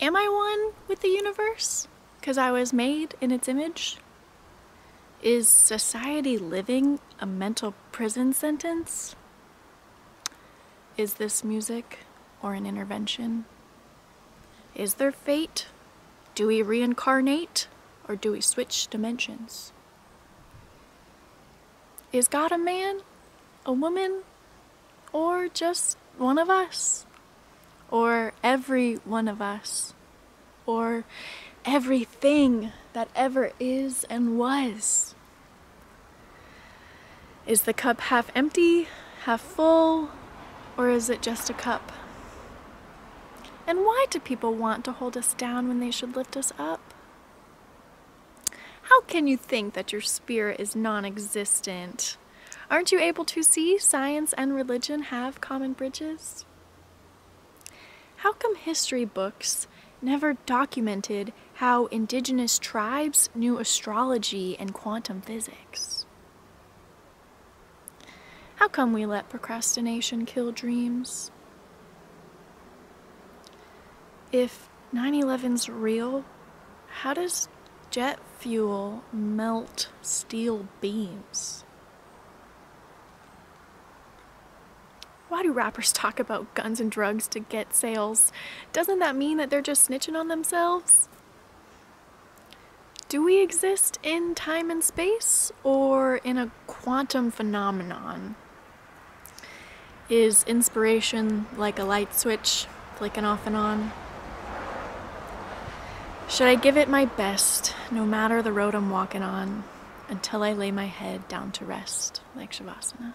Am I one with the universe? Because I was made in its image? Is society living a mental prison sentence? Is this music or an intervention? Is there fate? Do we reincarnate or do we switch dimensions? Is God a man, a woman, or just one of us? Or every one of us? Or everything that ever is and was? Is the cup half empty, half full, or is it just a cup? And why do people want to hold us down when they should lift us up? How can you think that your spirit is non existent? Aren't you able to see science and religion have common bridges? How come history books never documented how indigenous tribes knew astrology and quantum physics? How come we let procrastination kill dreams? If 9 11's real, how does jet fuel melt steel beams? Why do rappers talk about guns and drugs to get sales? Doesn't that mean that they're just snitching on themselves? Do we exist in time and space or in a quantum phenomenon? Is inspiration like a light switch flicking off and on? Should I give it my best, no matter the road I'm walking on, until I lay my head down to rest, like Shavasana?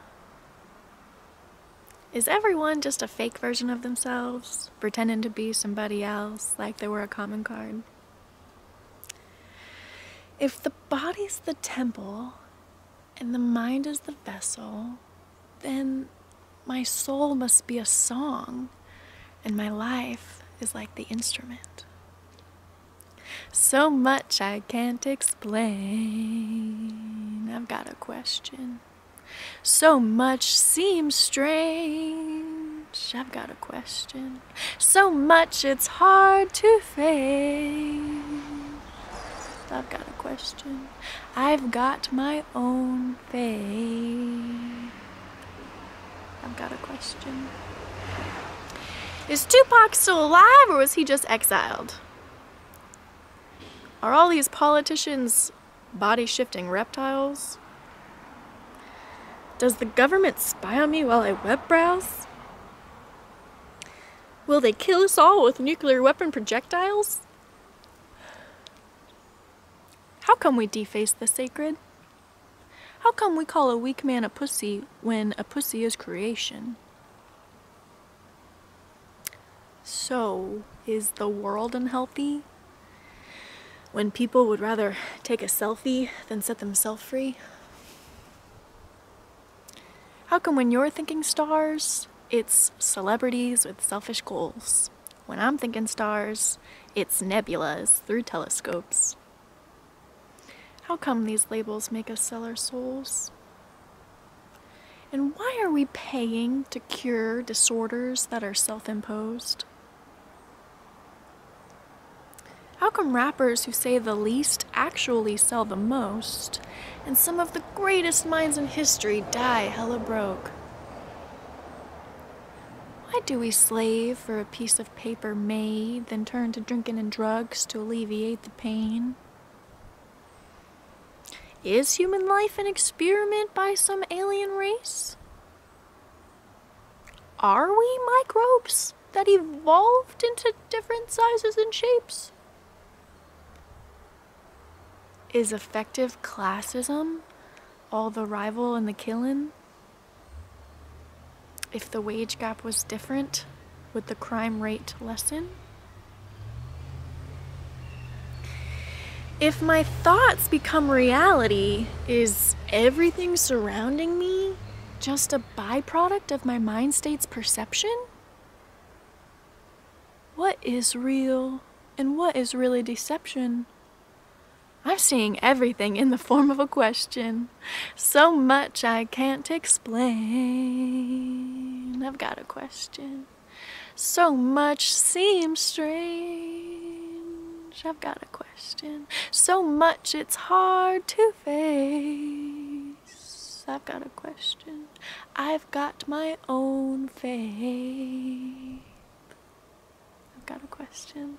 Is everyone just a fake version of themselves, pretending to be somebody else like they were a common card? If the body's the temple and the mind is the vessel, then my soul must be a song and my life is like the instrument. So much I can't explain. I've got a question. So much seems strange. I've got a question. So much it's hard to face. I've got a question. I've got my own faith. I've got a question. Is Tupac still alive or was he just exiled? Are all these politicians body shifting reptiles? Does the government spy on me while I web browse? Will they kill us all with nuclear weapon projectiles? How come we deface the sacred? How come we call a weak man a pussy when a pussy is creation? So, is the world unhealthy? when people would rather take a selfie than set themselves free? How come when you're thinking stars, it's celebrities with selfish goals? When I'm thinking stars, it's nebulas through telescopes. How come these labels make us sell our souls? And why are we paying to cure disorders that are self imposed? How come rappers who say the least actually sell the most, and some of the greatest minds in history die hella broke? Why do we slave for a piece of paper made, then turn to drinking and drugs to alleviate the pain? Is human life an experiment by some alien race? Are we microbes that evolved into different sizes and shapes? Is effective classism all the rival and the killing? If the wage gap was different, would the crime rate lessen? If my thoughts become reality, is everything surrounding me just a byproduct of my mind state's perception? What is real and what is really deception? I'm seeing everything in the form of a question. So much I can't explain. I've got a question. So much seems strange. I've got a question. So much it's hard to face. I've got a question. I've got my own faith. I've got a question.